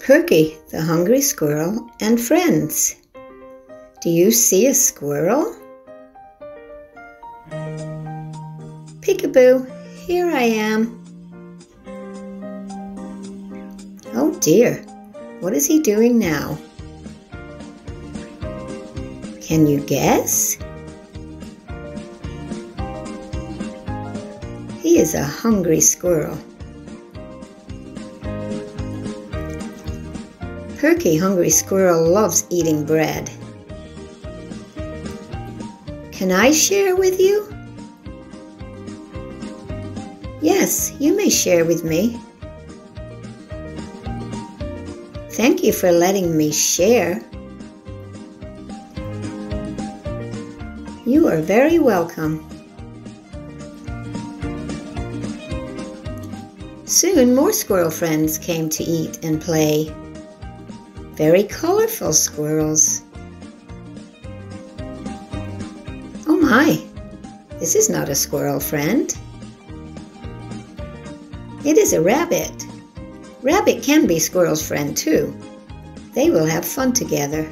Perky the Hungry Squirrel and Friends. Do you see a squirrel? Peekaboo, here I am. Oh dear, what is he doing now? Can you guess? He is a hungry squirrel. Perky Hungry Squirrel loves eating bread. Can I share with you? Yes, you may share with me. Thank you for letting me share. You are very welcome. Soon more squirrel friends came to eat and play. Very colorful squirrels. Oh my, this is not a squirrel friend. It is a rabbit. Rabbit can be squirrel's friend too. They will have fun together.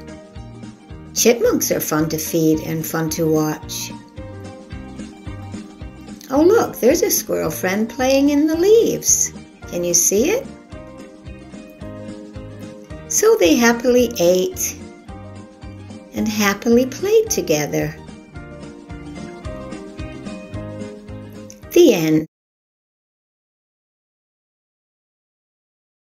Chipmunks are fun to feed and fun to watch. Oh, look, there's a squirrel friend playing in the leaves. Can you see it? So they happily ate and happily played together. The end.